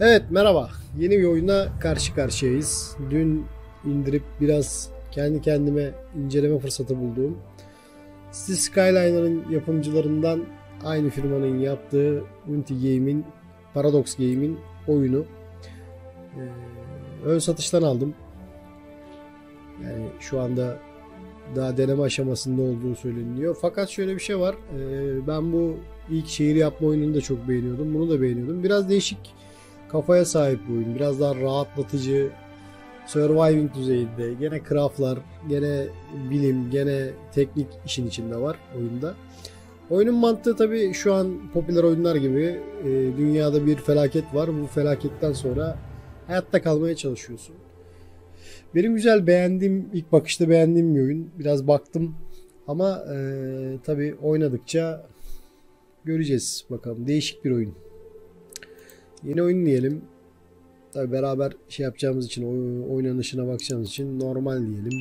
Evet merhaba. Yeni bir oyuna karşı karşıyayız. Dün indirip biraz kendi kendime inceleme fırsatı bulduğum City Skyliner'ın yapımcılarından aynı firmanın yaptığı Unity Game'in Paradox Game'in oyunu. Ee, ön satıştan aldım. Yani şu anda daha deneme aşamasında olduğu söyleniyor. Fakat şöyle bir şey var. Ee, ben bu ilk şehir yapma oyununu da çok beğeniyordum. Bunu da beğeniyordum. Biraz değişik kafaya sahip bir oyun. Biraz daha rahatlatıcı, surviving düzeyinde. Gene craftlar, gene bilim, gene teknik işin içinde var oyunda. Oyunun mantığı tabii şu an popüler oyunlar gibi e, dünyada bir felaket var. Bu felaketten sonra hayatta kalmaya çalışıyorsun. Benim güzel beğendiğim, ilk bakışta beğendiğim bir oyun. Biraz baktım ama e, tabii oynadıkça göreceğiz bakalım. Değişik bir oyun. Yeni oyun diyelim. Tabii beraber şey yapacağımız için, oy- oynanışına bakacağımız için normal diyelim.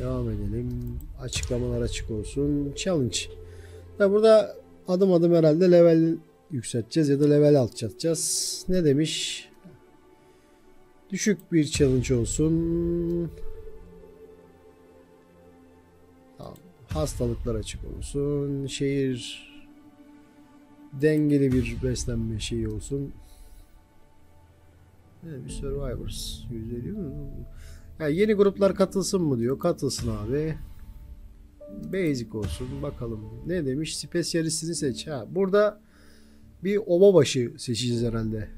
Devam edelim. Açıklamalar açık olsun. Challenge. Tabii burada adım adım herhalde level yükselteceğiz ya da level alçaltacağız. Ne demiş? Düşük bir challenge olsun. Tamam. Hastalıklar açık olsun. Şehir dengeli bir beslenme şeyi olsun. Evet, bir Survivors. %50 mi? Ya yeni gruplar katılsın mı diyor. Katılsın abi. Basic olsun. Bakalım. Ne demiş? Spesyalistini seç. Ha, burada bir oba başı seçeceğiz herhalde.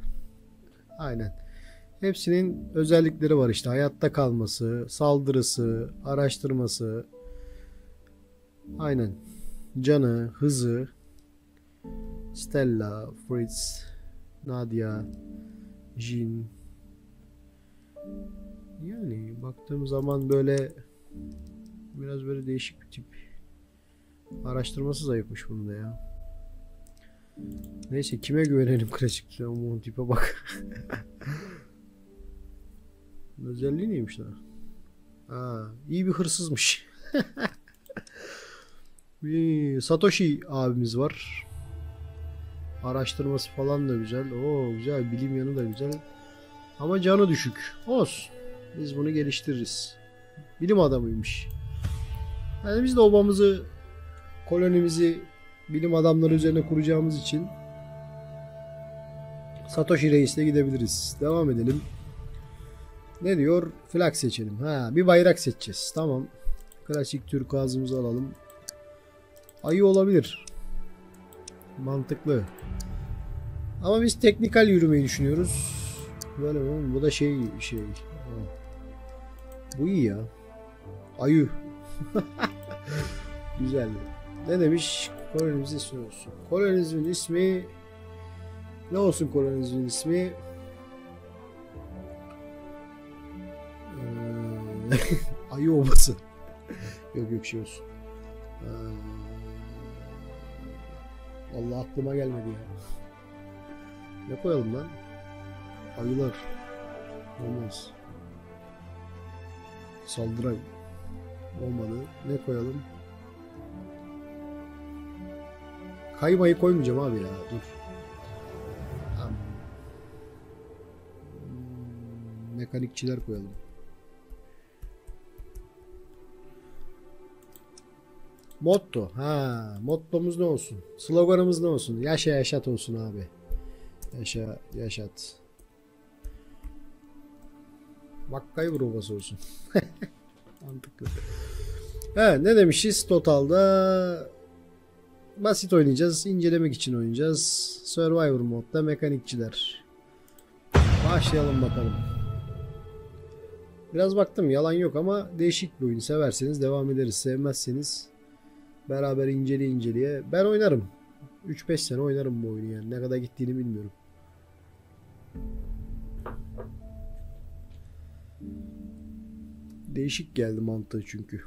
Aynen. Hepsinin özellikleri var işte. Hayatta kalması, saldırısı, araştırması. Aynen. Canı, hızı. Stella, Fritz, Nadia, Jin. Yani baktığım zaman böyle biraz böyle değişik bir tip. Araştırması zayıfmış bunda ya. Neyse kime güvenelim klasikte o tipe bak. Özelliği neymiş lan? Ha, iyi bir hırsızmış. bir Satoshi abimiz var. Araştırması falan da güzel. Oo güzel. Bilim yanı da güzel. Ama canı düşük. Olsun. Biz bunu geliştiririz. Bilim adamıymış. Yani biz de obamızı kolonimizi bilim adamları üzerine kuracağımız için Satoshi Reis'le gidebiliriz. Devam edelim. Ne diyor? Flag seçelim. Ha, bir bayrak seçeceğiz. Tamam. Klasik Türk ağzımızı alalım. Ayı olabilir. Mantıklı. Ama biz teknikal yürümeyi düşünüyoruz. Böyle mi? Bu da şey şey. Bu iyi ya. Ayı. Güzel. Ne demiş? Kolonimizin ismi olsun. Kolonimizin ismi ne olsun kolonimizin ismi? Ee, Ayı obası. yok yok şey olsun. Ee, Allah aklıma gelmedi ya. Ne koyalım lan? Ayılar. Olmaz. Saldıray. Olmadı. Ne koyalım? Kaymayı koymayacağım abi ya. Dur. Hmm, Mekanikçiler koyalım. Motto. Ha, mottomuz ne olsun? Sloganımız ne olsun? Yaşa yaşat olsun abi. Yaşa yaşat. Vakkayı provası olsun. Mantıklı. Evet ne demişiz totalda basit oynayacağız. incelemek için oynayacağız. Survivor modda mekanikçiler. Başlayalım bakalım. Biraz baktım yalan yok ama değişik bir oyun. Severseniz devam ederiz. Sevmezseniz beraber inceleye inceleye. Ben oynarım. 3-5 sene oynarım bu oyunu yani. Ne kadar gittiğini bilmiyorum. Değişik geldi mantığı çünkü.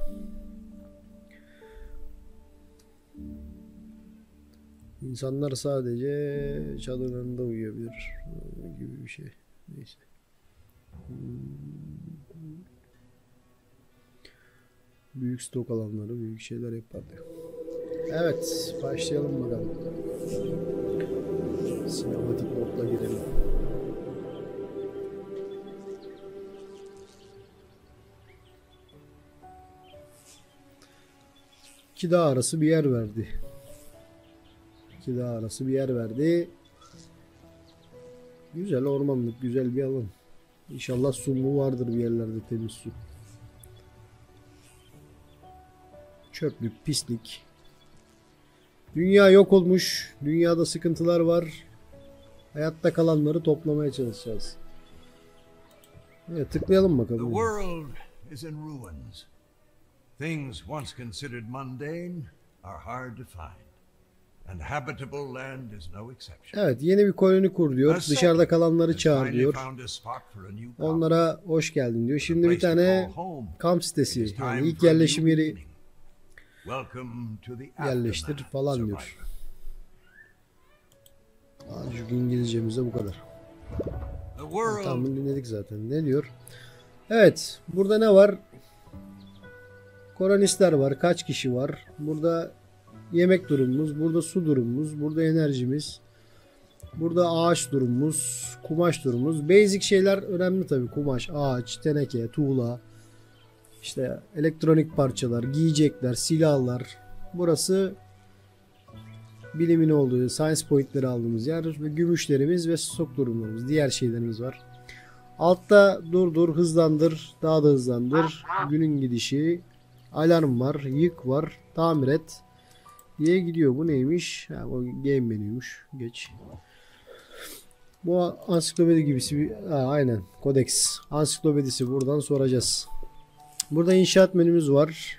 İnsanlar sadece çadırlarında uyuyabilir gibi bir şey. Neyse. Hmm. büyük stok alanları, büyük şeyler yapardı. Evet, başlayalım bakalım. Sinematik modla girelim. İki dağ arası bir yer verdi. İki dağ arası bir yer verdi. Güzel ormanlık, güzel bir alan. İnşallah su mu vardır bir yerlerde temiz su. Çöplük, pislik. Dünya yok olmuş. Dünyada sıkıntılar var. Hayatta kalanları toplamaya çalışacağız. Evet, tıklayalım The bakalım. world is in ruins. Things once considered mundane are hard to find. And habitable land is no exception. Evet, yeni bir koloni kur diyor. Dışarıda kalanları çağır diyor. Onlara hoş geldin diyor. Şimdi bir tane kamp It sitesi, yani ilk yerleşim yeri beginning. Welcome to the yerleştir falan diyor. Azıcık İngilizcemize bu kadar. Tahmin dinledik zaten. Ne diyor? Evet. Burada ne var? Kolonistler var. Kaç kişi var? Burada yemek durumumuz. Burada su durumumuz. Burada enerjimiz. Burada ağaç durumumuz. Kumaş durumumuz. Basic şeyler önemli tabii. Kumaş, ağaç, teneke, tuğla. İşte elektronik parçalar, giyecekler, silahlar. Burası bilimin olduğu, science pointleri aldığımız yer ve gümüşlerimiz ve stok durumlarımız, diğer şeylerimiz var. Altta durdur, hızlandır, daha da hızlandır, günün gidişi, alarm var, yık var, tamir et diye gidiyor. Bu neymiş? Ha, o game menüymüş. Geç. Bu ansiklopedi gibisi bir, ha, aynen, kodeks. Ansiklopedisi buradan soracağız. Burada inşaat menümüz var.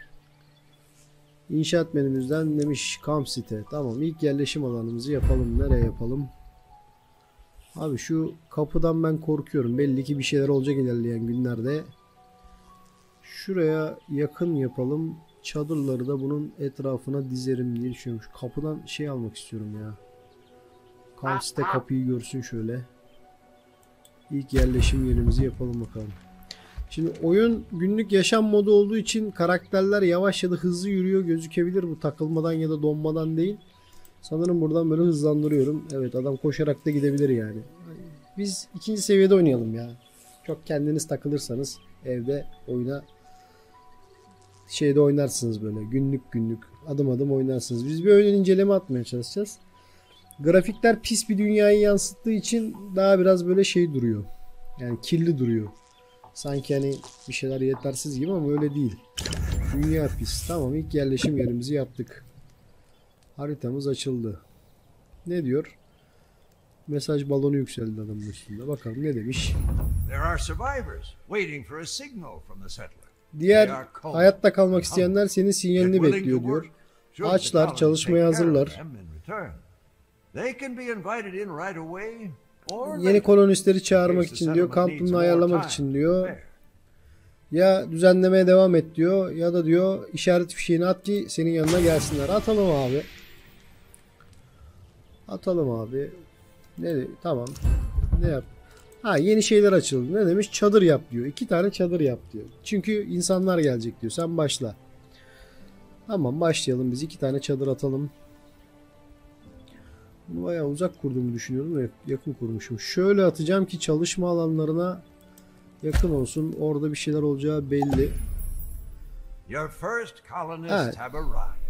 İnşaat menümüzden demiş kamp site. Tamam ilk yerleşim alanımızı yapalım. Nereye yapalım? Abi şu kapıdan ben korkuyorum. Belli ki bir şeyler olacak ilerleyen günlerde. Şuraya yakın yapalım. Çadırları da bunun etrafına dizerim diye düşünüyorum. Şu kapıdan şey almak istiyorum ya. Kamp site kapıyı görsün şöyle. İlk yerleşim yerimizi yapalım bakalım. Şimdi oyun günlük yaşam modu olduğu için karakterler yavaş ya da hızlı yürüyor gözükebilir. Bu takılmadan ya da donmadan değil. Sanırım buradan böyle hızlandırıyorum. Evet adam koşarak da gidebilir yani. Biz ikinci seviyede oynayalım ya. Çok kendiniz takılırsanız evde oyuna şeyde oynarsınız böyle günlük günlük adım adım oynarsınız. Biz bir oyun inceleme atmaya çalışacağız. Grafikler pis bir dünyayı yansıttığı için daha biraz böyle şey duruyor. Yani kirli duruyor. Sanki hani bir şeyler yetersiz gibi ama öyle değil. Dünya pis. Tamam ilk yerleşim yerimizi yaptık. Haritamız açıldı. Ne diyor? Mesaj balonu yükseldi adamın üstünde. Bakalım ne demiş. Diğer hayatta kalmak isteyenler senin sinyalini bekliyor diyor. work. Should the Açlar, colony çalışmaya hazırlar. them in return, They can be invited in right away or Yeni kolonistleri çağırmak için diyor. Kampını ayarlamak için diyor. Ya düzenlemeye devam et diyor ya da diyor işaret fişeğini at ki senin yanına gelsinler. Atalım abi. Atalım abi. Ne tamam. Ne yap? Ha yeni şeyler açıldı. Ne demiş? Çadır yap diyor. İki tane çadır yap diyor. Çünkü insanlar gelecek diyor. Sen başla. Tamam başlayalım biz. iki tane çadır atalım. Bunu bayağı uzak kurduğumu düşünüyorum ve yakın kurmuşum. Şöyle atacağım ki çalışma alanlarına yakın olsun. Orada bir şeyler olacağı belli. Your first colonists have arrived.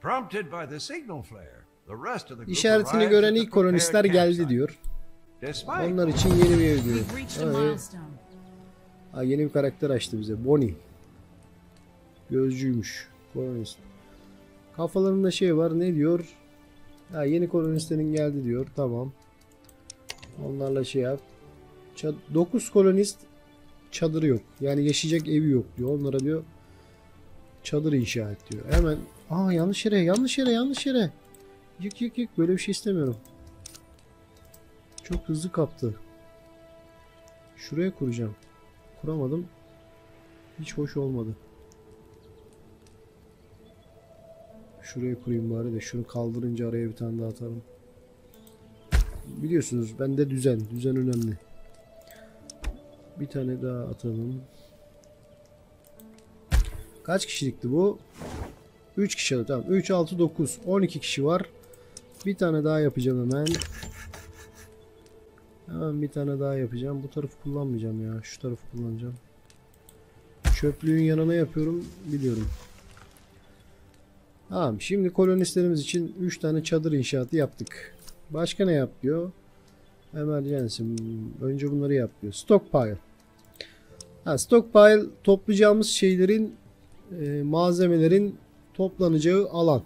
Prompted by the signal flare, the rest of the İşaretini gören ilk kolonistler geldi diyor. Onlar için yeni bir ev diyor. Ha, yeni bir karakter açtı bize. Bonnie. Gözcüymüş. Kolonist. Kafalarında şey var. Ne diyor? Ha, yeni kolonistlerin geldi diyor. Tamam. Onlarla şey yap. 9 kolonist çadırı yok. Yani yaşayacak evi yok diyor. Onlara diyor çadır inşa et diyor. Hemen aa yanlış yere yanlış yere yanlış yere. Yık yık yık böyle bir şey istemiyorum. Çok hızlı kaptı. Şuraya kuracağım. Kuramadım. Hiç hoş olmadı. Şuraya kurayım bari de şunu kaldırınca araya bir tane daha atarım. Biliyorsunuz bende düzen. Düzen önemli. Bir tane daha atalım. Kaç kişilikti bu? 3 kişi tamam. 3 6 9 12 kişi var. Bir tane daha yapacağım hemen. Hemen bir tane daha yapacağım. Bu tarafı kullanmayacağım ya. Şu tarafı kullanacağım. Çöplüğün yanına yapıyorum. Biliyorum. Tamam şimdi kolonistlerimiz için 3 tane çadır inşaatı yaptık. Başka ne yap diyor? Emergency. Önce bunları yap diyor. Stockpile. Ha, stockpile toplayacağımız şeylerin e, malzemelerin toplanacağı alan.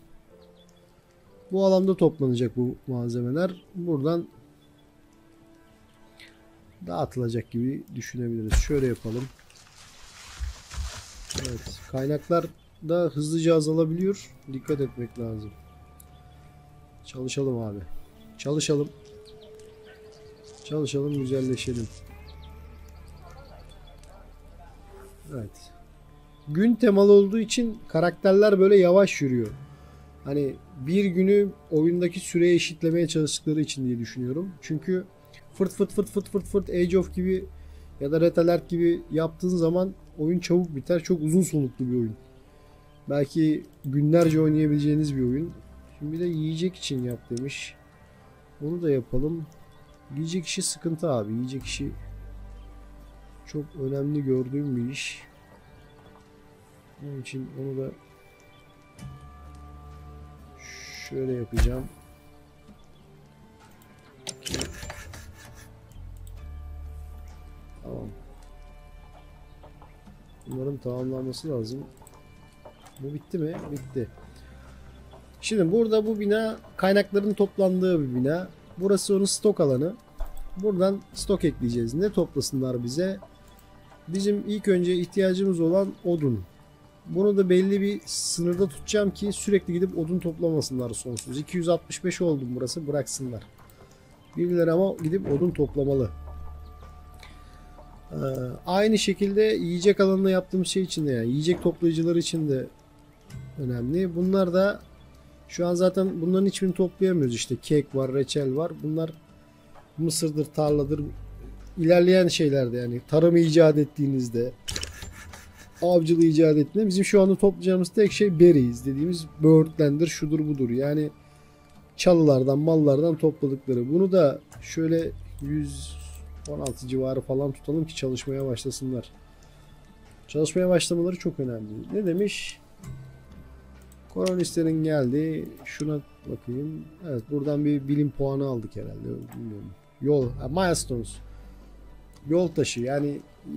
Bu alanda toplanacak bu malzemeler. Buradan dağıtılacak gibi düşünebiliriz. Şöyle yapalım. Evet, kaynaklar da hızlıca azalabiliyor. Dikkat etmek lazım. Çalışalım abi. Çalışalım. Çalışalım, güzelleşelim. Evet. Gün temalı olduğu için karakterler böyle yavaş yürüyor. Hani bir günü oyundaki süreye eşitlemeye çalıştıkları için diye düşünüyorum. Çünkü fırt fırt fırt fırt fırt fırt Age of gibi ya da Red Alert gibi yaptığın zaman oyun çabuk biter. Çok uzun soluklu bir oyun. Belki günlerce oynayabileceğiniz bir oyun. Şimdi de yiyecek için yap demiş. Onu da yapalım. Yiyecek işi sıkıntı abi. Yiyecek işi çok önemli gördüğüm bir iş. Onun için onu da şöyle yapacağım. Tamam. Bunların tamamlanması lazım. Bu bitti mi? Bitti. Şimdi burada bu bina kaynakların toplandığı bir bina. Burası onun stok alanı. Buradan stok ekleyeceğiz. Ne toplasınlar bize? Bizim ilk önce ihtiyacımız olan odun. Bunu da belli bir sınırda tutacağım ki sürekli gidip odun toplamasınlar sonsuz. 265 oldum burası bıraksınlar. Birileri ama gidip odun toplamalı. Ee, aynı şekilde yiyecek alanında yaptığım şey için de yani yiyecek toplayıcıları için de önemli. Bunlar da şu an zaten bunların hiçbirini toplayamıyoruz. İşte kek var, reçel var. Bunlar mısırdır, tarladır. İlerleyen şeylerde yani tarımı icat ettiğinizde avcılığı icat ettiğinde bizim şu anda toplayacağımız tek şey berries dediğimiz böğürtlendir, şudur budur. Yani çalılardan, mallardan topladıkları. Bunu da şöyle 116 civarı falan tutalım ki çalışmaya başlasınlar. Çalışmaya başlamaları çok önemli. Ne demiş? Kolonistlerin geldi. Şuna bakayım. Evet buradan bir bilim puanı aldık herhalde. Bilmiyorum. Yol, milestones. Yol taşı yani e,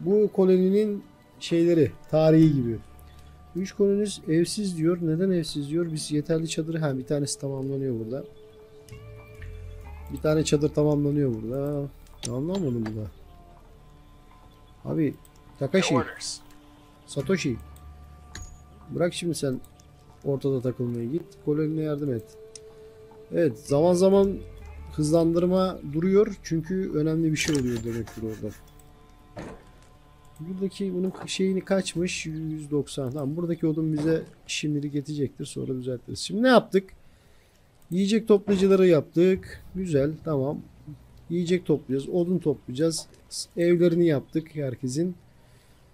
bu koloninin şeyleri, tarihi gibi. 3 kolonist evsiz diyor. Neden evsiz diyor? Biz yeterli çadır ha bir tanesi tamamlanıyor burada. Bir tane çadır tamamlanıyor burada. Tamamlanmadı mı da? Abi Takashi. Satoshi. Bırak şimdi sen ortada takılmayı git. Kolonine yardım et. Evet zaman zaman hızlandırma duruyor. Çünkü önemli bir şey oluyor demektir orada. Buradaki bunun şeyini kaçmış? 190. Tamam buradaki odun bize şimdilik yetecektir. Sonra düzeltiriz. Şimdi ne yaptık? Yiyecek toplayıcıları yaptık. Güzel tamam. Yiyecek toplayacağız. Odun toplayacağız. Evlerini yaptık herkesin.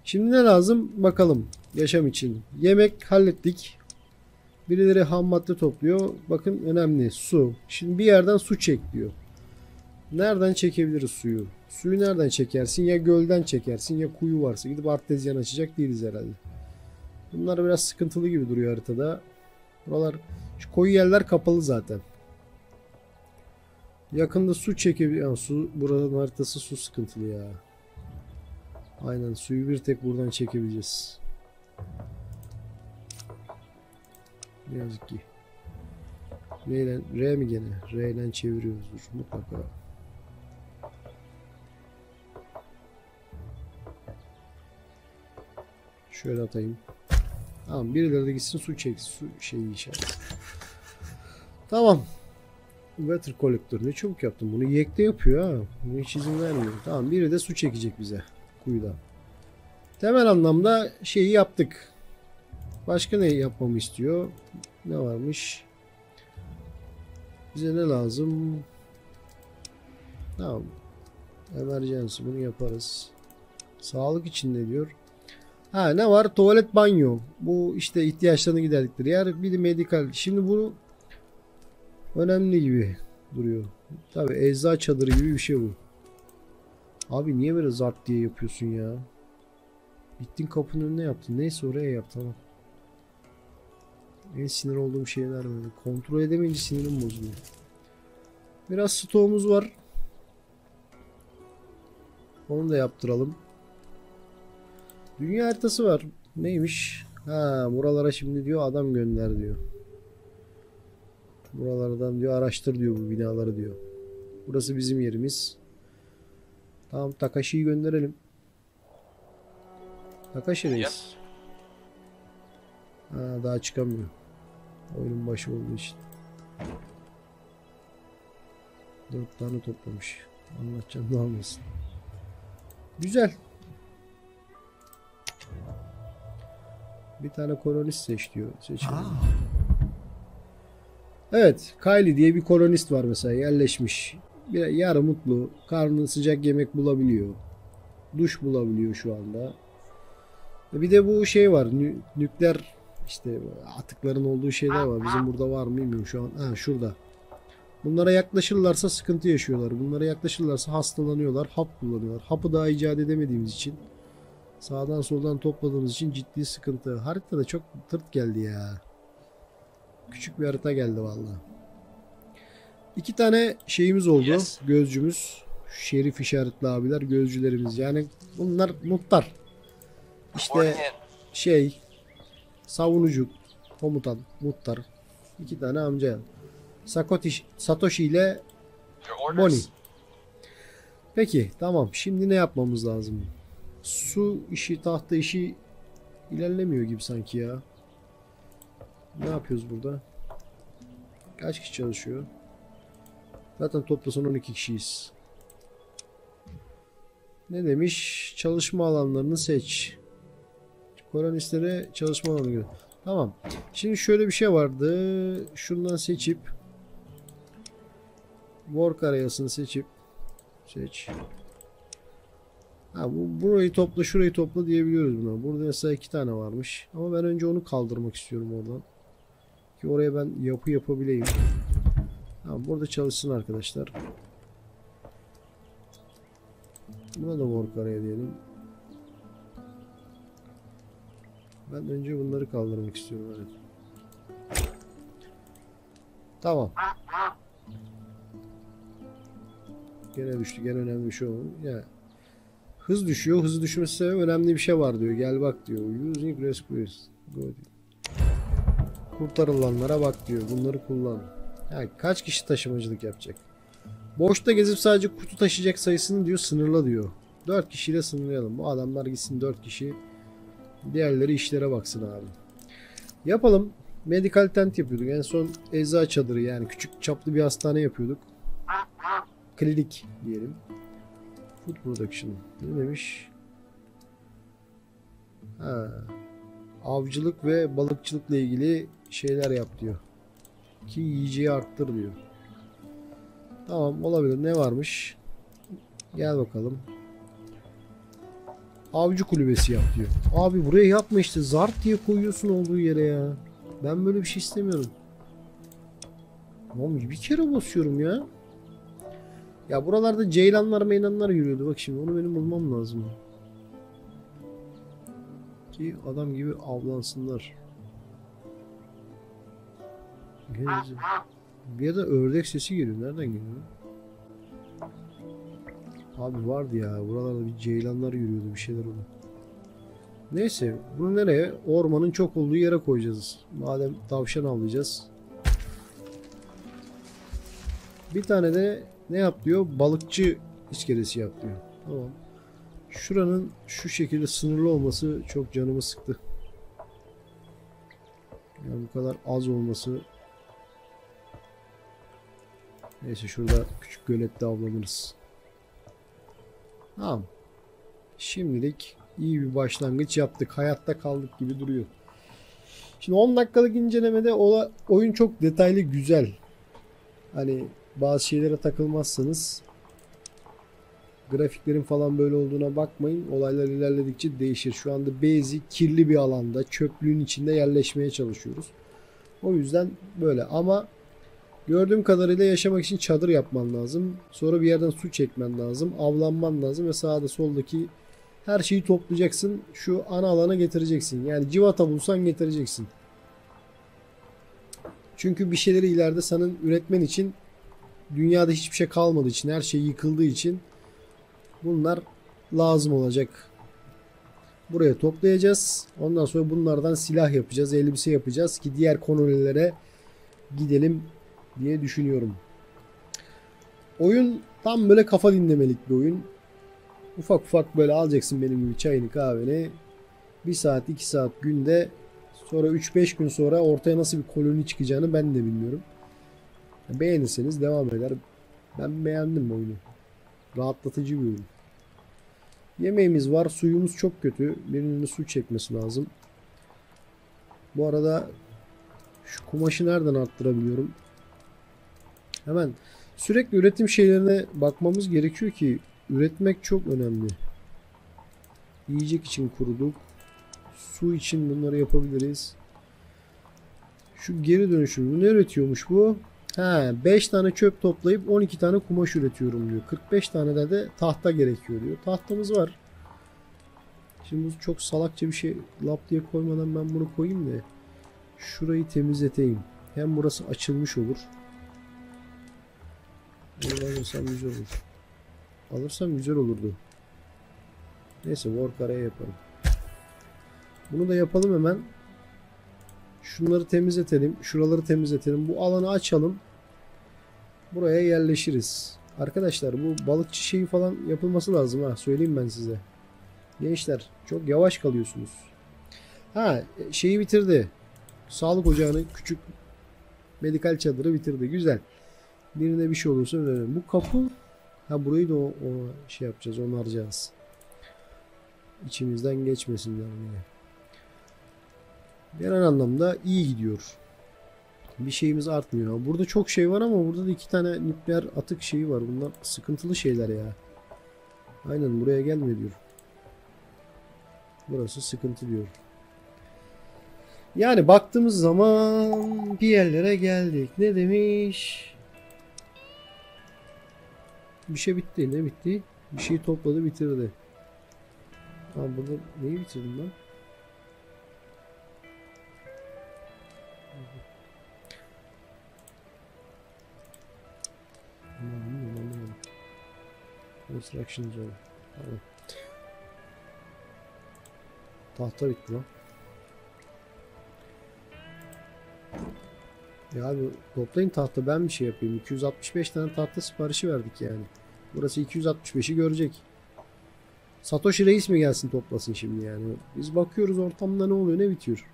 Şimdi ne lazım? Bakalım yaşam için. Yemek hallettik. Birileri ham madde topluyor. Bakın önemli. Su. Şimdi bir yerden su çek diyor. Nereden çekebiliriz suyu? Suyu nereden çekersin? Ya gölden çekersin ya kuyu varsa. Gidip artezyen açacak değiliz herhalde. Bunlar biraz sıkıntılı gibi duruyor haritada. Buralar şu koyu yerler kapalı zaten. Yakında su çekebilir. Yani su buranın haritası su sıkıntılı ya. Aynen suyu bir tek buradan çekebileceğiz. Ne yazık ki. Neyle? R mi gene? R ile çeviriyoruzdur mutlaka. Şöyle atayım. Tamam birileri de gitsin su çek. Su şeyi işaret. Tamam. Water Collector ne çabuk yaptım. Bunu yekte yapıyor ha. Hiç izin vermiyor. Tamam biri de su çekecek bize. Kuyudan. Temel anlamda şeyi yaptık. Başka ne yapmamı istiyor? Ne varmış? Bize ne lazım? Tamam. Emergency bunu yaparız. Sağlık için ne diyor? Ha ne var? Tuvalet banyo. Bu işte ihtiyaçlarını giderdikleri yer. Bir de medikal. Şimdi bunu önemli gibi duruyor. Tabi ecza çadırı gibi bir şey bu. Abi niye böyle zart diye yapıyorsun ya? Gittin kapının önüne yaptın. Neyse oraya yap tamam. En sinir olduğum şeyler böyle. Kontrol edemeyince sinirim bozuluyor. Biraz stoğumuz var. Onu da yaptıralım. Dünya haritası var. Neymiş? Ha buralara şimdi diyor adam gönder diyor. Buralardan diyor araştır diyor bu binaları diyor. Burası bizim yerimiz. Tamam Takashi'yi gönderelim. Takashi reis. Ha, daha çıkamıyor. Oyunun başı olduğu için. Dört tane toplamış. Anlatacağım ne almasın. Güzel. Bir tane kolonist seç diyor. Seçelim. Evet. Kylie diye bir kolonist var mesela yerleşmiş. Bir, yarı mutlu. Karnı sıcak yemek bulabiliyor. Duş bulabiliyor şu anda. Bir de bu şey var. nü- nükleer işte atıkların olduğu şeyler var. Bizim burada var mı bilmiyorum şu an. Ha şurada. Bunlara yaklaşırlarsa sıkıntı yaşıyorlar. Bunlara yaklaşırlarsa hastalanıyorlar. Hap kullanıyorlar. Hapı daha icat edemediğimiz için sağdan soldan topladığımız için ciddi sıkıntı. Haritada çok tırt geldi ya. Küçük bir harita geldi vallahi. İki tane şeyimiz oldu. Yes. Gözcümüz. Şerif işaretli abiler gözcülerimiz. Yani bunlar muhtar. İşte şey savunucu komutan muhtar iki tane amca Sakotiş, Satoshi ile Bonnie. Peki tamam şimdi ne yapmamız lazım? Su işi tahta işi ilerlemiyor gibi sanki ya. Ne yapıyoruz burada? Kaç kişi çalışıyor? Zaten toplasan 12 kişiyiz. Ne demiş? Çalışma alanlarını seç. Kolonistlere çalışma alanı göre. Tamam. Şimdi şöyle bir şey vardı. Şundan seçip work arayasını seçip seç. Ha, bu, burayı topla şurayı topla diyebiliyoruz buna. Burada mesela iki tane varmış. Ama ben önce onu kaldırmak istiyorum oradan. Ki oraya ben yapı yapabileyim. Tamam burada çalışsın arkadaşlar. Buna da work diyelim. Ben önce bunları kaldırmak istiyorum. Evet. Tamam. Gene düştü. Gene önemli bir şey oldu. Ya hız düşüyor. Hız düşmesi önemli bir şey var diyor. Gel bak diyor. Using rescues. Kurtarılanlara bak diyor. Bunları kullan. Ya kaç kişi taşımacılık yapacak? Boşta gezip sadece kutu taşıyacak sayısını diyor sınırla diyor. 4 kişiyle sınırlayalım. Bu adamlar gitsin 4 kişi. Diğerleri işlere baksın abi. Yapalım. Medical tent yapıyorduk. En son eczacı çadırı yani küçük çaplı bir hastane yapıyorduk. Klinik diyelim. Food production. Ne demiş? Ha. Avcılık ve balıkçılıkla ilgili şeyler yap diyor. Ki yiyeceği arttır diyor. Tamam olabilir. Ne varmış? Gel bakalım. Avcı kulübesi yap diyor. Abi buraya yapma işte. Zart diye koyuyorsun olduğu yere ya. Ben böyle bir şey istemiyorum. Tamam bir kere basıyorum ya. Ya buralarda ceylanlar meylanlar yürüyordu. Bak şimdi onu benim bulmam lazım. Ki adam gibi avlansınlar. Gece- Bir yerde ördek sesi geliyor. Nereden geliyor? Abi vardı ya. Buralarda bir ceylanlar yürüyordu. Bir şeyler oldu. Neyse. Bunu nereye? Ormanın çok olduğu yere koyacağız. Madem tavşan avlayacağız. Bir tane de ne yap diyor? Balıkçı iskelesi yap diyor. Tamam. Şuranın şu şekilde sınırlı olması çok canımı sıktı. Yani bu kadar az olması Neyse şurada küçük gölette avlanırız. Tamam. Şimdilik iyi bir başlangıç yaptık. Hayatta kaldık gibi duruyor. Şimdi 10 dakikalık incelemede oyun çok detaylı güzel. Hani bazı şeylere takılmazsanız grafiklerin falan böyle olduğuna bakmayın. Olaylar ilerledikçe değişir. Şu anda Bezi kirli bir alanda çöplüğün içinde yerleşmeye çalışıyoruz. O yüzden böyle ama gördüğüm kadarıyla yaşamak için çadır yapman lazım. Sonra bir yerden su çekmen lazım. Avlanman lazım ve sağda soldaki her şeyi toplayacaksın. Şu ana alana getireceksin. Yani civata bulsan getireceksin. Çünkü bir şeyleri ileride senin üretmen için dünyada hiçbir şey kalmadığı için, her şey yıkıldığı için bunlar lazım olacak. Buraya toplayacağız. Ondan sonra bunlardan silah yapacağız, elbise yapacağız ki diğer kolonilere gidelim diye düşünüyorum. Oyun tam böyle kafa dinlemelik bir oyun. Ufak ufak böyle alacaksın benim gibi çayını kahveni. 1 saat 2 saat günde sonra 3-5 gün sonra ortaya nasıl bir koloni çıkacağını ben de bilmiyorum. Beğenirseniz devam eder. Ben beğendim oyunu. Rahatlatıcı bir oyun. Yemeğimiz var. Suyumuz çok kötü. Birinin su çekmesi lazım. Bu arada şu kumaşı nereden arttırabiliyorum? Hemen sürekli üretim şeylerine bakmamız gerekiyor ki üretmek çok önemli. Yiyecek için kuruduk. Su için bunları yapabiliriz. Şu geri dönüşüm ne üretiyormuş bu? Ha 5 tane çöp toplayıp 12 tane kumaş üretiyorum diyor. 45 tane de, de tahta gerekiyor diyor. Tahtamız var. Şimdi bu çok salakça bir şey lap diye koymadan ben bunu koyayım da şurayı temizleteyim. Hem burası açılmış olur. Bunu alırsam güzel olur. Alırsam güzel olurdu. Neyse work araya yaparım. Bunu da yapalım hemen. Şunları temizletelim. Şuraları temizletelim. Bu alanı açalım. Buraya yerleşiriz. Arkadaşlar bu balıkçı şeyi falan yapılması lazım ha. Söyleyeyim ben size. Gençler çok yavaş kalıyorsunuz. Ha şeyi bitirdi. Sağlık ocağını küçük medikal çadırı bitirdi. Güzel. Birine bir şey olursa önerim. Bu kapı ha burayı da o, o şey yapacağız. Onaracağız. İçimizden geçmesinler diye. Genel anlamda iyi gidiyor. Bir şeyimiz artmıyor. Burada çok şey var ama burada da iki tane nükleer atık şeyi var. Bunlar sıkıntılı şeyler ya. Aynen buraya gelme diyor. Burası sıkıntı diyor. Yani baktığımız zaman bir yerlere geldik. Ne demiş? Bir şey bitti. Ne bitti? Bir şeyi topladı bitirdi. Ha burada neyi bitirdim ben? Instructions var. Tamam. Tahta bitti lan. Ya abi toplayın tahta ben bir şey yapayım. 265 tane tahta siparişi verdik yani. Burası 265'i görecek. Satoshi Reis mi gelsin toplasın şimdi yani. Biz bakıyoruz ortamda ne oluyor ne bitiyor.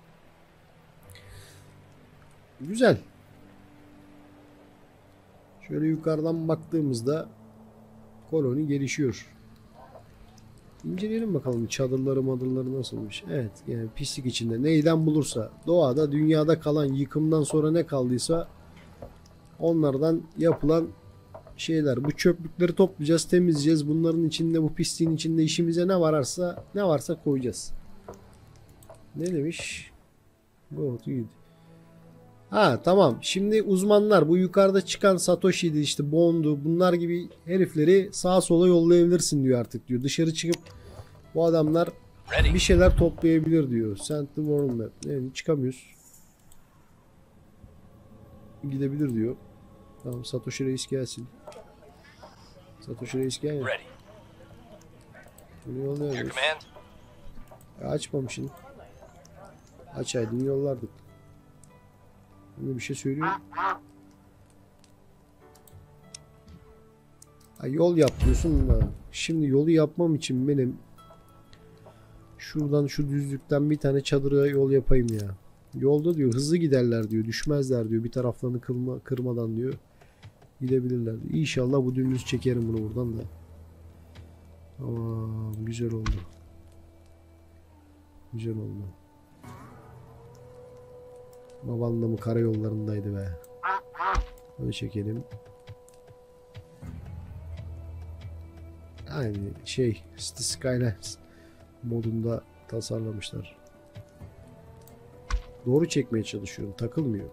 Güzel. Şöyle yukarıdan baktığımızda koloni gelişiyor. İnceleyelim bakalım çadırları madırları nasılmış. Evet yani pislik içinde neyden bulursa doğada dünyada kalan yıkımdan sonra ne kaldıysa onlardan yapılan şeyler. Bu çöplükleri toplayacağız temizleyeceğiz. Bunların içinde bu pisliğin içinde işimize ne vararsa ne varsa koyacağız. Ne demiş? Go to. Ha tamam. Şimdi uzmanlar bu yukarıda çıkan Satoshi'di işte Bond'u bunlar gibi herifleri sağa sola yollayabilirsin diyor artık diyor. Dışarı çıkıp bu adamlar bir şeyler toplayabilir diyor. Send the world map. Yani çıkamıyoruz. Gidebilir diyor. Tamam Satoshi Reis gelsin. Satoshi Reis gel. Ready. Bunu yollayamıyoruz. Ya açmamışsın. Açaydın yollardık. Şimdi bir şey söylüyor. Ha, yol yap diyorsun da. Şimdi yolu yapmam için benim şuradan şu düzlükten bir tane çadıra yol yapayım ya. Yolda diyor hızlı giderler diyor. Düşmezler diyor. Bir taraflarını kırma, kırmadan diyor. Gidebilirler. İnşallah bu dümdüz çekerim bunu buradan da. Tamam güzel oldu. Güzel oldu. Baban da mı karayollarındaydı be. Böyle çekelim. Yani şey Skylines modunda tasarlamışlar. Doğru çekmeye çalışıyorum. Takılmıyor.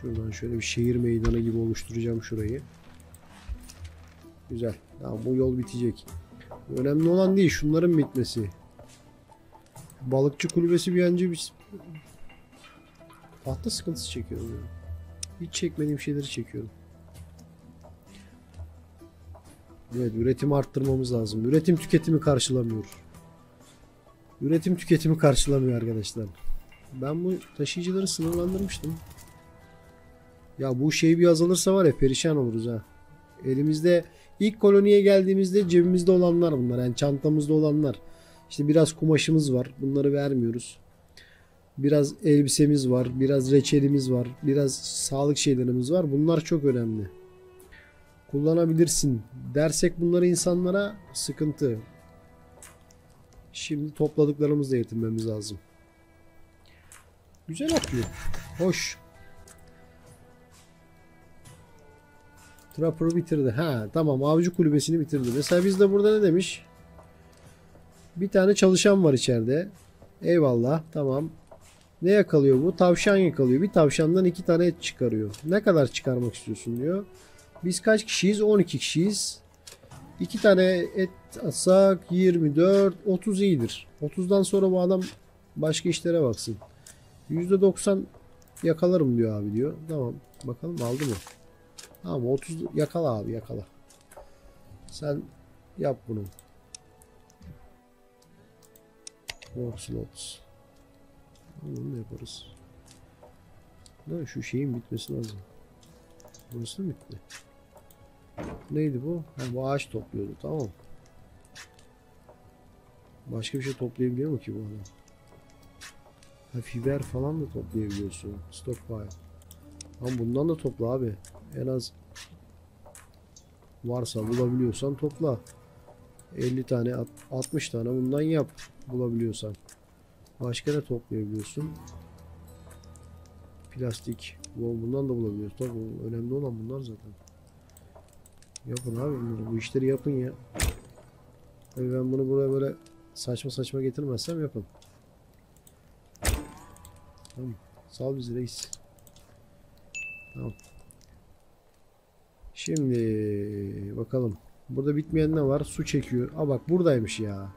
Şuradan şöyle bir şehir meydanı gibi oluşturacağım şurayı. Güzel. Tamam bu yol bitecek. Önemli olan değil şunların bitmesi. Balıkçı kulübesi bir önce bir tahta sıkıntısı çekiyorum. ya. Hiç çekmediğim şeyleri çekiyorum. Evet üretimi arttırmamız lazım. Üretim tüketimi karşılamıyor. Üretim tüketimi karşılamıyor arkadaşlar. Ben bu taşıyıcıları sınırlandırmıştım. Ya bu şey bir azalırsa var ya perişan oluruz ha. Elimizde ilk koloniye geldiğimizde cebimizde olanlar bunlar. Yani çantamızda olanlar. İşte biraz kumaşımız var. Bunları vermiyoruz. Biraz elbisemiz var. Biraz reçelimiz var. Biraz sağlık şeylerimiz var. Bunlar çok önemli. Kullanabilirsin dersek bunları insanlara sıkıntı. Şimdi topladıklarımızla yetinmemiz lazım. Güzel akıyor. Hoş. Trapper'ı bitirdi. Ha tamam avcı kulübesini bitirdi. Mesela bizde burada ne demiş? Bir tane çalışan var içeride. Eyvallah tamam. Ne yakalıyor bu? Tavşan yakalıyor. Bir tavşandan iki tane et çıkarıyor. Ne kadar çıkarmak istiyorsun diyor. Biz kaç kişiyiz? 12 kişiyiz. İki tane et atsak 24, 30 iyidir. 30'dan sonra bu adam başka işlere baksın. %90 yakalarım diyor abi diyor. Tamam. Bakalım aldı mı? Tamam 30 yakala abi yakala. Sen yap bunu. More slots. Bunu yaparız. Da şu şeyin bitmesi lazım. Burası mı bitti? Neydi bu? Ha, bu ağaç topluyordu tamam. Başka bir şey toplayabiliyor mu ki bu adam? Fiber falan da toplayabiliyorsun. Stockpile. Ama bundan da topla abi. En az varsa bulabiliyorsan topla. 50 tane at- 60 tane bundan yap bulabiliyorsan. Başka ne toplayabiliyorsun? Plastik. Bu- Bundan da bulabiliyorsun. Tabii önemli olan bunlar zaten. Yapın abi. Bu işleri yapın ya. Tabii ben bunu buraya böyle saçma saçma getirmezsem yapın. Tamam. Sal bizi reis. Tamam. Şimdi bakalım. Burada bitmeyen ne var? Su çekiyor. Aa bak buradaymış ya.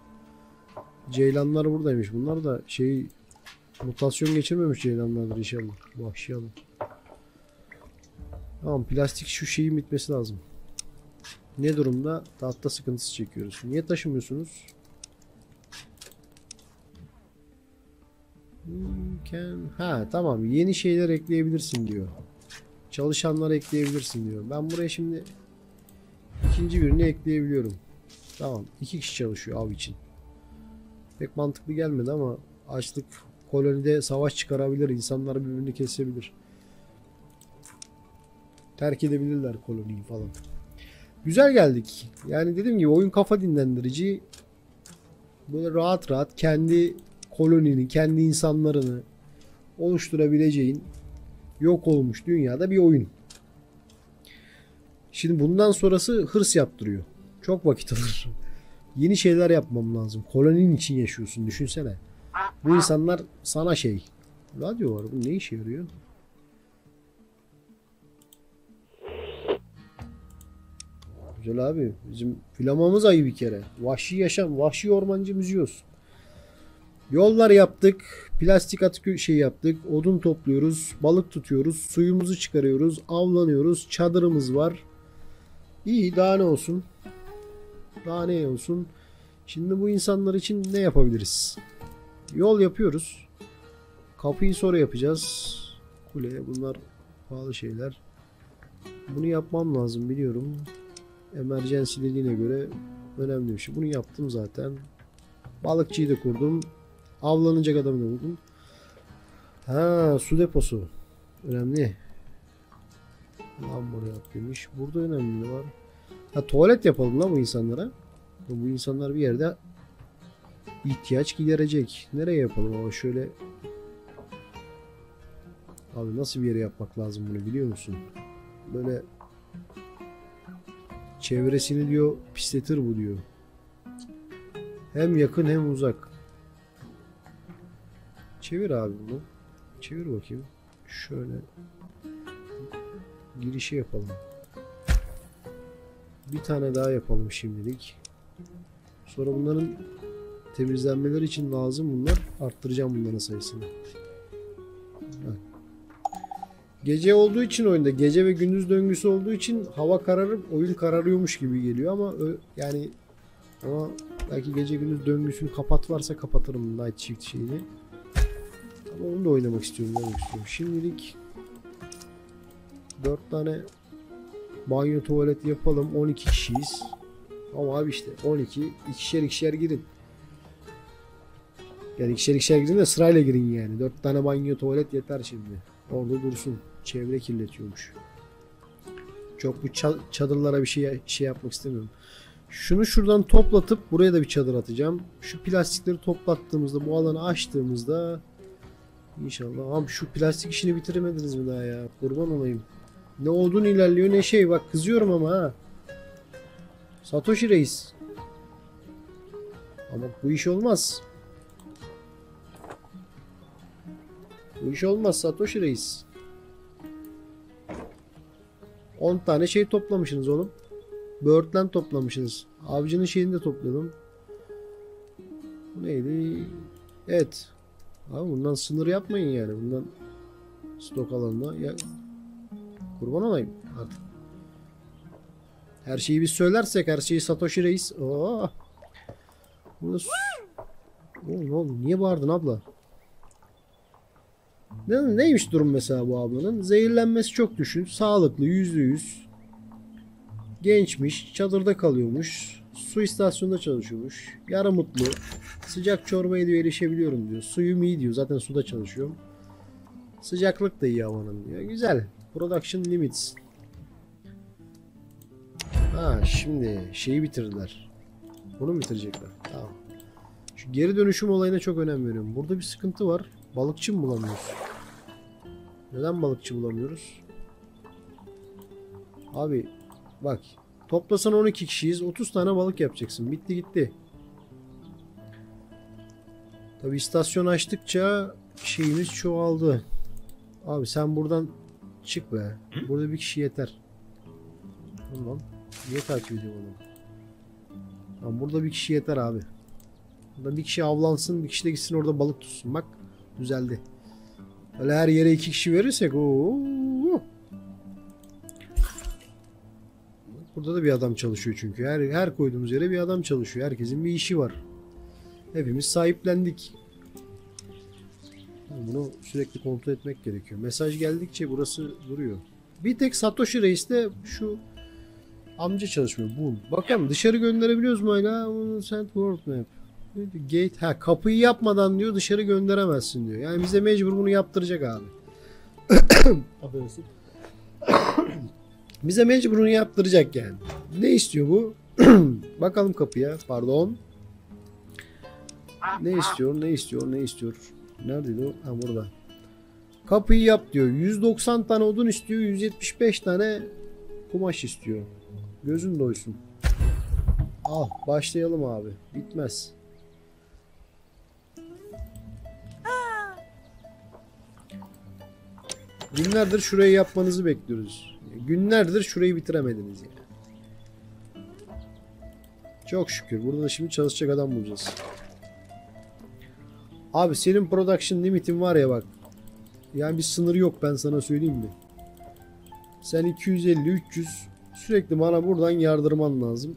Ceylanlar buradaymış. Bunlar da şey mutasyon geçirmemiş ceylanlardır inşallah. Vahşi. Tamam plastik şu şeyin bitmesi lazım. Ne durumda? Tahta sıkıntısı çekiyoruz. Niye taşımıyorsunuz? Can- Ha tamam yeni şeyler ekleyebilirsin diyor. Çalışanlar ekleyebilirsin diyor. Ben buraya şimdi ikinci birini ekleyebiliyorum. Tamam iki kişi çalışıyor av için. Pek mantıklı gelmedi ama açlık kolonide savaş çıkarabilir. insanlar birbirini kesebilir. Terk edebilirler koloniyi falan. Güzel geldik. Yani dediğim gibi oyun kafa dinlendirici. Böyle rahat rahat kendi kolonini, kendi insanlarını oluşturabileceğin yok olmuş dünyada bir oyun. Şimdi bundan sonrası hırs yaptırıyor. Çok vakit alır. Yeni şeyler yapmam lazım. Koloninin için yaşıyorsun düşünsene. Bu insanlar sana şey. Radyo var. Bu ne işe yarıyor? Güzel abi. Bizim filamamız ayı bir kere. Vahşi yaşam. Vahşi ormancı müziyoruz. Yollar yaptık. Plastik atık şey yaptık. Odun topluyoruz. Balık tutuyoruz. Suyumuzu çıkarıyoruz. Avlanıyoruz. Çadırımız var. İyi daha ne olsun? Daha ne olsun? Şimdi bu insanlar için ne yapabiliriz? Yol yapıyoruz. Kapıyı sonra yapacağız. Kule bunlar pahalı şeyler. Bunu yapmam lazım biliyorum. Emergency dediğine göre önemli bir şey. Bunu yaptım zaten. Balıkçıyı da kurdum. Avlanacak adamı da buldum. Ha su deposu. Önemli. Lambur yap demiş. Burada önemli ne var? Ha tuvalet yapalım lan bu insanlara. Bu insanlar bir yerde ihtiyaç giderecek. Nereye yapalım ama şöyle Abi nasıl bir yere yapmak lazım bunu biliyor musun? Böyle çevresini diyor pisletir bu diyor. Hem yakın hem uzak. Çevir abi bunu. Çevir bakayım. Şöyle girişi yapalım. Bir tane daha yapalım şimdilik. Sonra bunların temizlenmeleri için lazım bunlar. Arttıracağım bunların sayısını. Gece olduğu için oyunda gece ve gündüz döngüsü olduğu için hava kararıp oyun kararıyormuş gibi geliyor ama yani ama belki gece gündüz döngüsünü kapat varsa kapatırım Night Shift şeyini. Onu da oynamak istiyorum, oynamak istiyorum. Şimdilik 4 tane banyo tuvalet yapalım. 12 kişiyiz. Ama abi işte 12 ikişer ikişer girin. Yani ikişer ikişer girin de sırayla girin yani. 4 tane banyo tuvalet yeter şimdi. Orada dursun. Çevre kirletiyormuş. Çok bu ça- çadırlara bir şey şey yapmak istemiyorum. Şunu şuradan toplatıp buraya da bir çadır atacağım. Şu plastikleri toplattığımızda bu alanı açtığımızda İnşallah. Abi şu plastik işini bitiremediniz mi daha ya? Kurban olayım. Ne odun ilerliyor ne şey. Bak kızıyorum ama ha. Satoshi Reis. Ama bu iş olmaz. Bu iş olmaz Satoshi Reis. 10 tane şey toplamışsınız oğlum. Böğürtlen toplamışsınız. Avcının şeyini de toplayalım. Bu neydi? Evet. Abi bundan sınır yapmayın yani. Bundan stok alanına ya kurban olayım artık. Her şeyi biz söylersek her şeyi Satoshi Reis. Oo. Bunu s- Oğlum, oğlum niye bağırdın abla? Ne, neymiş durum mesela bu ablanın? Zehirlenmesi çok düşün. Sağlıklı yüzde yüz. Gençmiş. Çadırda kalıyormuş. Su istasyonunda çalışıyormuş. Yarı mutlu. Sıcak çorbaya diyor erişebiliyorum diyor. Suyum iyi diyor. Zaten suda çalışıyorum. Sıcaklık da iyi havanın diyor. Güzel. Production limits. Ha şimdi şeyi bitirdiler. Bunu mu bitirecekler? Tamam. Şu geri dönüşüm olayına çok önem veriyorum. Burada bir sıkıntı var. Balıkçı mı bulamıyoruz? Neden balıkçı bulamıyoruz? Abi bak toplasan 12 kişiyiz. 30 tane balık yapacaksın. Bitti gitti. Tabi istasyon açtıkça şeyimiz çoğaldı. Abi sen buradan çık be. Burada bir kişi yeter. Tamam. Niye takip ediyor? Tamam, burada bir kişi yeter abi. Burada bir kişi avlansın, bir kişi de gitsin orada balık tutsun. Bak düzeldi. Öyle her yere iki kişi verirsek o Burada da bir adam çalışıyor çünkü. Her her koyduğumuz yere bir adam çalışıyor. Herkesin bir işi var. Hepimiz sahiplendik. Bunu sürekli kontrol etmek gerekiyor. Mesaj geldikçe burası duruyor. Bir tek Satoshi Reis'te şu amca çalışmıyor. Bu. Bakalım dışarı gönderebiliyoruz mu hala? Send world map. Gate. Ha kapıyı yapmadan diyor dışarı gönderemezsin diyor. Yani bize mecbur bunu yaptıracak abi. Affedersin. bize mecbur bunu yaptıracak yani. Ne istiyor bu? Bakalım kapıya. Pardon. Ne istiyor? Ne istiyor? Ne istiyor? Neredeydi o? Ha burada. Kapıyı yap diyor. 190 tane odun istiyor. 175 tane kumaş istiyor. Gözün doysun. Al başlayalım abi. Bitmez. Günlerdir şurayı yapmanızı bekliyoruz. Günlerdir şurayı bitiremediniz yani. Çok şükür. Burada da şimdi çalışacak adam bulacağız. Abi senin production limitin var ya bak. Yani bir sınır yok ben sana söyleyeyim mi? Sen 250 300 sürekli bana buradan yardırman lazım.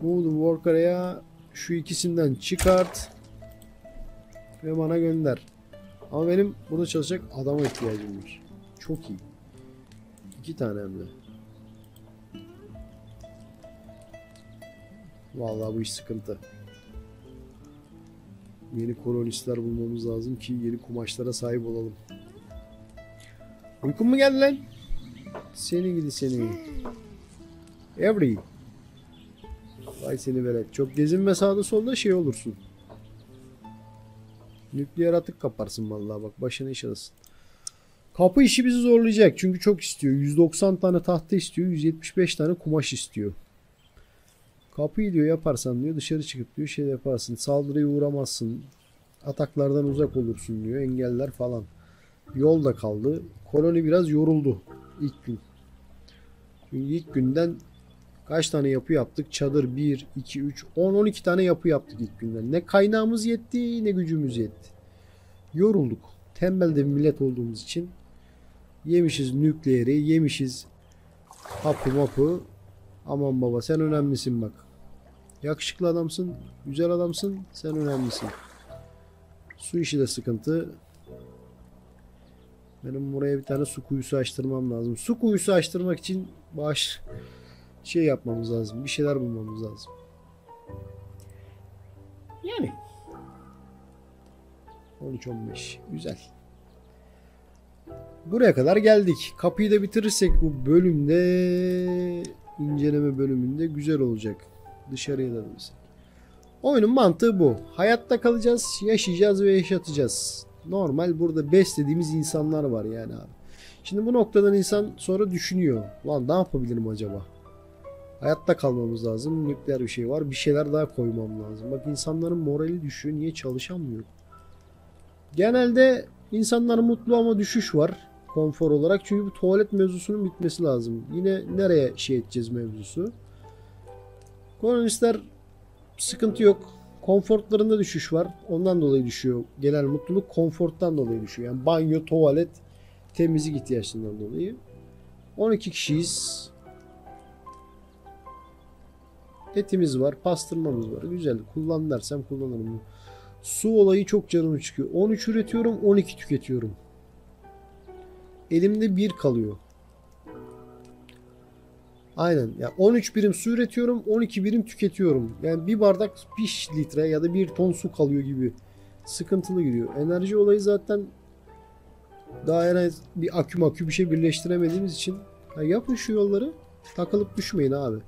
The worker'a şu ikisinden çıkart ve bana gönder. Ama benim burada çalışacak adama ihtiyacım var. Çok iyi. İki tane hem de. Vallahi bu iş sıkıntı. Yeni kolonistler bulmamız lazım ki yeni kumaşlara sahip olalım. Uykun mu geldi lan? Seni gidi seni. Every. Vay seni velet. Çok gezinme sağda solda şey olursun. Nükleer atık kaparsın vallahi bak başına iş alırsın. Kapı işi bizi zorlayacak çünkü çok istiyor. 190 tane tahta istiyor, 175 tane kumaş istiyor. Kapıyı diyor yaparsan diyor dışarı çıkıp diyor şey yaparsın. Saldırıya uğramazsın. Ataklardan uzak olursun diyor. Engeller falan. Yol da kaldı. Koloni biraz yoruldu ilk gün. Çünkü ilk günden Kaç tane yapı yaptık? Çadır 1, 2, 3, 10, 12 tane yapı yaptık ilk günden. Ne kaynağımız yetti ne gücümüz yetti. Yorulduk. Tembel de bir millet olduğumuz için yemişiz nükleeri, yemişiz hapı mapı. Aman baba sen önemlisin bak. Yakışıklı adamsın, güzel adamsın, sen önemlisin. Su işi de sıkıntı. Benim buraya bir tane su kuyusu açtırmam lazım. Su kuyusu açtırmak için baş şey yapmamız lazım. Bir şeyler bulmamız lazım. Yani 13-15 güzel. Buraya kadar geldik. Kapıyı da bitirirsek bu bölümde inceleme bölümünde güzel olacak. Dışarıya da mesela. Oyunun mantığı bu. Hayatta kalacağız, yaşayacağız ve yaşatacağız. Normal burada beslediğimiz insanlar var yani abi. Şimdi bu noktadan insan sonra düşünüyor. Lan ne yapabilirim acaba? Hayatta kalmamız lazım. Nükleer bir şey var. Bir şeyler daha koymam lazım. Bak insanların morali düşüyor. Niye çalışamıyor? Genelde insanlar mutlu ama düşüş var. Konfor olarak. Çünkü bu tuvalet mevzusunun bitmesi lazım. Yine nereye şey edeceğiz mevzusu? Kolonistler sıkıntı yok. Konfortlarında düşüş var. Ondan dolayı düşüyor. Genel mutluluk konforttan dolayı düşüyor. Yani banyo, tuvalet, temizlik ihtiyaçlarından dolayı. 12 kişiyiz. Etimiz var, pastırmamız var. Güzel. Kullan dersem kullanırım. Su olayı çok canımı çıkıyor. 13 üretiyorum, 12 tüketiyorum. Elimde 1 kalıyor. Aynen. Ya 13 birim su üretiyorum, 12 birim tüketiyorum. Yani bir bardak 5 litre ya da 1 ton su kalıyor gibi. Sıkıntılı gidiyor. Enerji olayı zaten daha yani bir akü makü bir şey birleştiremediğimiz için ya yapın şu yolları. Takılıp düşmeyin abi.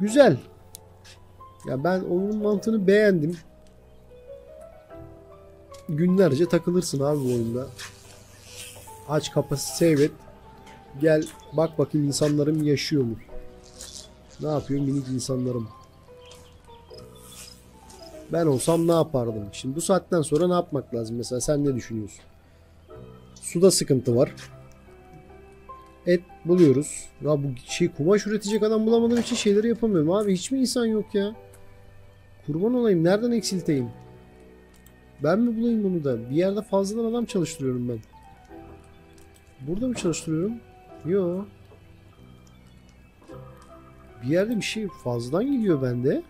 Güzel. Ya ben oyunun mantığını beğendim. Günlerce takılırsın abi bu oyunda. Aç kapası save. Gel bak bakayım insanlarım yaşıyor mu? Ne yapıyor minik insanlarım? Ben olsam ne yapardım? Şimdi bu saatten sonra ne yapmak lazım? Mesela sen ne düşünüyorsun? Suda sıkıntı var. Et buluyoruz. Ya bu şey kumaş üretecek adam bulamadığım için şeyleri yapamıyorum abi. Hiç mi insan yok ya? Kurban olayım. Nereden eksilteyim? Ben mi bulayım bunu da? Bir yerde fazladan adam çalıştırıyorum ben. Burada mı çalıştırıyorum? Yo. Bir yerde bir şey fazladan gidiyor bende.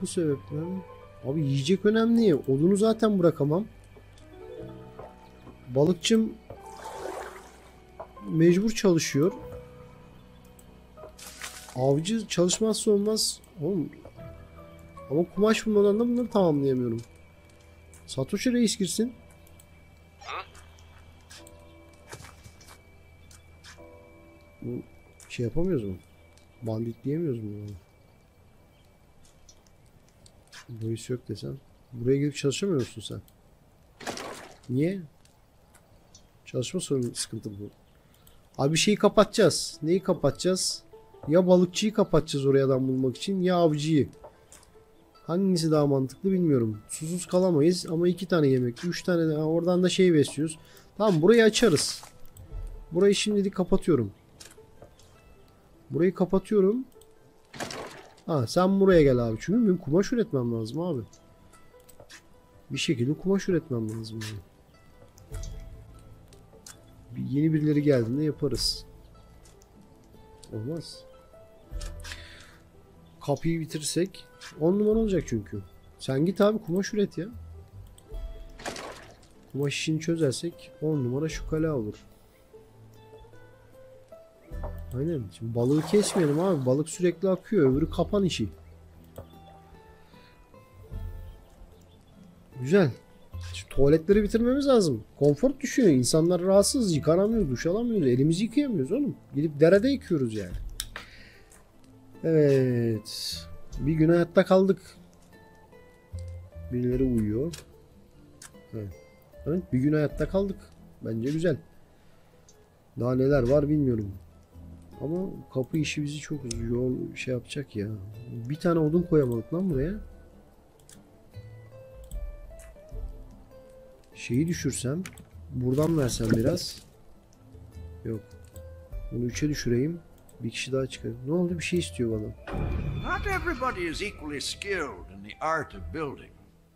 Bu sebepten. Abi yiyecek önemli. Odunu zaten bırakamam. Balıkçım mecbur çalışıyor. Avcı çalışmazsa olmaz. Oğlum. Ama kumaş bulmadan da bunları tamamlayamıyorum. Satoshi Reis girsin. Bu şey yapamıyoruz mu? Bandit diyemiyoruz mu? His yok desem. Buraya gidip çalışamıyor musun sen? Niye? Çalışma sorunu sıkıntı bu. Abi şeyi kapatacağız. Neyi kapatacağız? Ya balıkçıyı kapatacağız oraya adam bulmak için ya avcıyı. Hangisi daha mantıklı bilmiyorum. Susuz kalamayız ama iki tane yemek, üç tane de oradan da şey besliyoruz. Tamam burayı açarız. Burayı şimdilik kapatıyorum. Burayı kapatıyorum. Ha sen buraya gel abi. Çünkü benim kumaş üretmem lazım abi. Bir şekilde kumaş üretmem lazım. Yani. Bir yeni birileri geldiğinde yaparız. Olmaz. Kapıyı bitirirsek 10 numara olacak çünkü. Sen git abi kumaş üret ya. Kumaş işini çözersek 10 numara şu kale olur. Aynen. Şimdi balığı kesmeyelim abi. Balık sürekli akıyor. Öbürü kapan işi. Güzel. Şu tuvaletleri bitirmemiz lazım. Konfor düşüyor. İnsanlar rahatsız. Yıkanamıyoruz. Duş alamıyoruz. Elimizi yıkayamıyoruz oğlum. Gidip derede yıkıyoruz yani. Evet. Bir gün hayatta kaldık. Birileri uyuyor. Evet. Bir gün hayatta kaldık. Bence güzel. Daha neler var bilmiyorum. Ama kapı işi bizi çok yol şey yapacak ya. Bir tane odun koyamadık lan buraya. Şeyi düşürsem. Buradan versem biraz. Yok. Bunu 3'e düşüreyim. Bir kişi daha çıkar. Ne oldu bir şey istiyor bana. Not everybody is equally skilled in the art of building,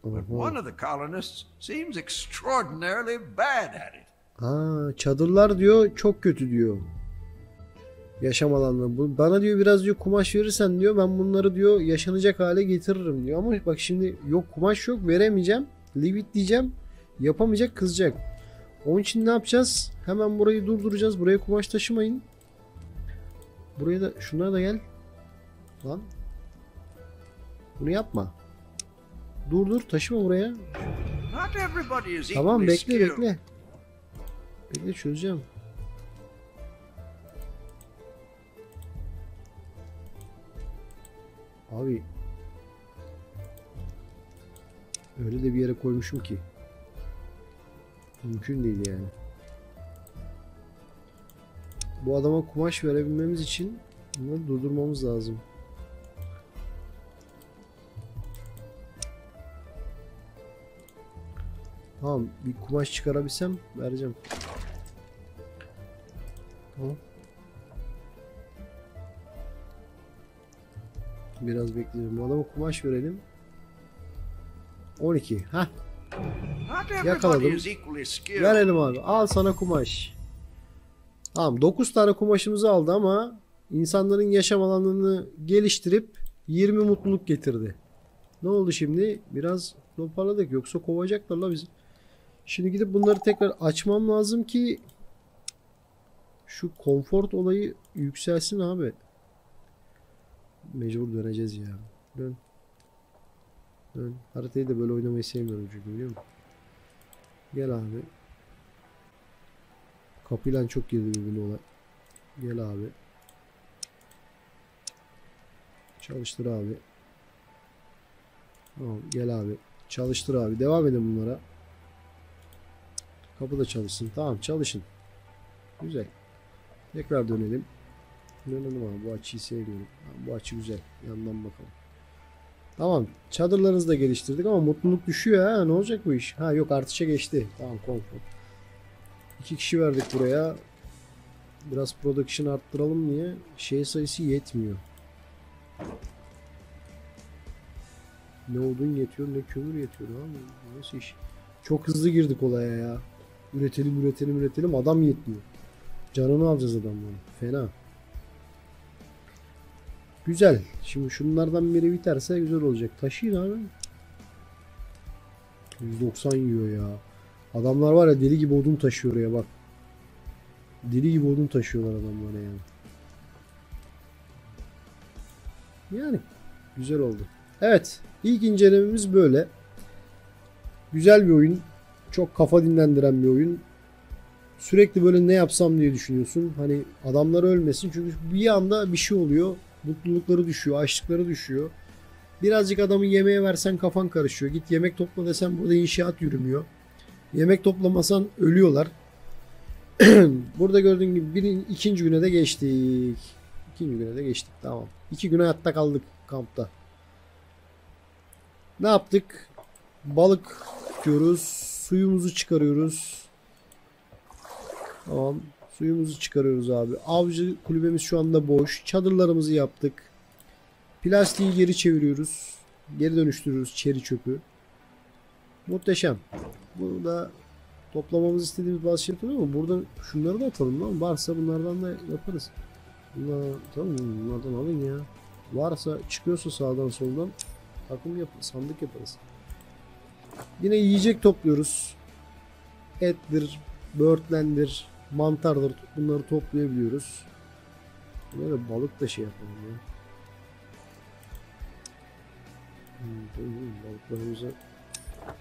but one of the colonists seems extraordinarily bad at it. Ha, çadırlar diyor çok kötü diyor. Yaşam alanları. Bana diyor biraz diyor kumaş verirsen diyor ben bunları diyor yaşanacak hale getiririm diyor. Ama bak şimdi yok kumaş yok veremeyeceğim. Leave it diyeceğim. Yapamayacak kızacak. Onun için ne yapacağız? Hemen burayı durduracağız. Buraya kumaş taşımayın. Buraya da şunlara da gel. Lan. Bunu yapma. Dur dur taşıma buraya. Tamam bekle bekle. Bekle çözeceğim. Abi öyle de bir yere koymuşum ki mümkün değil yani. Bu adama kumaş verebilmemiz için bunları durdurmamız lazım. Tamam bir kumaş çıkarabilsem vereceğim. Tamam. Biraz bekleyelim. Bu adama kumaş verelim. 12. Hah. Not everybody Yakaladım. Verelim abi. Al sana kumaş. Tamam 9 tane kumaşımızı aldı ama insanların yaşam alanını geliştirip 20 mutluluk getirdi. Ne oldu şimdi? Biraz toparladık. Yoksa kovacaklar la bizi. Şimdi gidip bunları tekrar açmam lazım ki şu konfort olayı yükselsin abi. Mecbur döneceğiz ya. Dön. Dön. Haritayı da böyle oynamayı sevmiyorum çünkü biliyor musun? Gel abi. Kapıyla çok girdi birbirine olay. Gel abi. Çalıştır abi. Tamam gel abi. Çalıştır abi. Devam edin bunlara. Kapı da çalışsın. Tamam çalışın. Güzel. Tekrar dönelim. Dönelim abi. Bu açıyı sevmiyorum. Tamam, bu açı güzel. Yandan bakalım. Tamam. Çadırlarınızı da geliştirdik ama mutluluk düşüyor ha. Ne olacak bu iş? Ha yok artışa geçti. Tamam konfor. İki kişi verdik buraya. Biraz production arttıralım diye şey sayısı yetmiyor. Ne odun yetiyor ne kömür yetiyor abi. Nasıl iş? Çok hızlı girdik olaya ya. Üretelim üretelim üretelim adam yetmiyor. Canını alacağız adamların. Fena. Güzel. Şimdi şunlardan biri biterse güzel olacak. Taşıyın abi. 190 yiyor ya. Adamlar var ya deli gibi odun taşıyor oraya bak. Deli gibi odun taşıyorlar adamlar yani. Yani güzel oldu. Evet. ilk incelememiz böyle. Güzel bir oyun. Çok kafa dinlendiren bir oyun. Sürekli böyle ne yapsam diye düşünüyorsun. Hani adamlar ölmesin. Çünkü bir anda bir şey oluyor. Mutlulukları düşüyor. Açlıkları düşüyor. Birazcık adamı yemeğe versen kafan karışıyor. Git yemek topla desen burada inşaat yürümüyor. Yemek toplamasan ölüyorlar. Burada gördüğün gibi birin, ikinci güne de geçtik. İkinci güne de geçtik. Tamam. İki gün hayatta kaldık kampta. Ne yaptık? Balık tutuyoruz. Suyumuzu çıkarıyoruz. Tamam. Suyumuzu çıkarıyoruz abi. Avcı kulübemiz şu anda boş. Çadırlarımızı yaptık. Plastiği geri çeviriyoruz. Geri dönüştürüyoruz çeri çöpü. Muhteşem. Burada toplamamız istediğimiz bazı şeyler oluyor ama burada şunları da atalım lan. Varsa bunlardan da yaparız. Bunlar, tamam bunlardan alın ya. Varsa çıkıyorsa sağdan soldan takım yap sandık yaparız. Yine yiyecek topluyoruz. Ettir, böğürtlendir, mantardır bunları toplayabiliyoruz. Böyle balık da şey yapalım ya. Hmm, balıklarımızı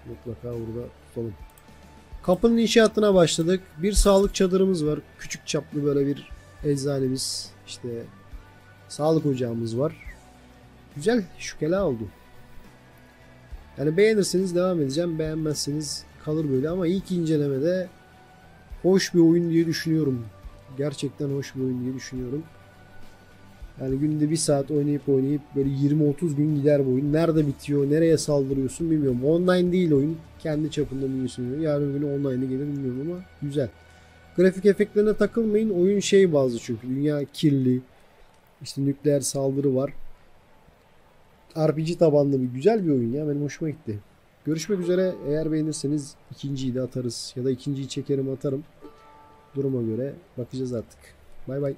mutlaka burada tutalım. Kapının inşaatına başladık. Bir sağlık çadırımız var. Küçük çaplı böyle bir eczanemiz. İşte sağlık ocağımız var. Güzel şükela oldu. Yani beğenirseniz devam edeceğim. Beğenmezseniz kalır böyle ama ilk incelemede hoş bir oyun diye düşünüyorum. Gerçekten hoş bir oyun diye düşünüyorum. Yani günde bir saat oynayıp oynayıp böyle 20-30 gün gider bu oyun. Nerede bitiyor, nereye saldırıyorsun bilmiyorum. Online değil oyun. Kendi çapında büyüsün. Yarın günü online gelir bilmiyorum ama güzel. Grafik efektlerine takılmayın. Oyun şey bazı çünkü. Dünya kirli. İşte nükleer saldırı var. RPG tabanlı bir güzel bir oyun ya. Benim hoşuma gitti. Görüşmek üzere. Eğer beğenirseniz ikinciyi de atarız. Ya da ikinciyi çekerim atarım. Duruma göre bakacağız artık. Bay bay.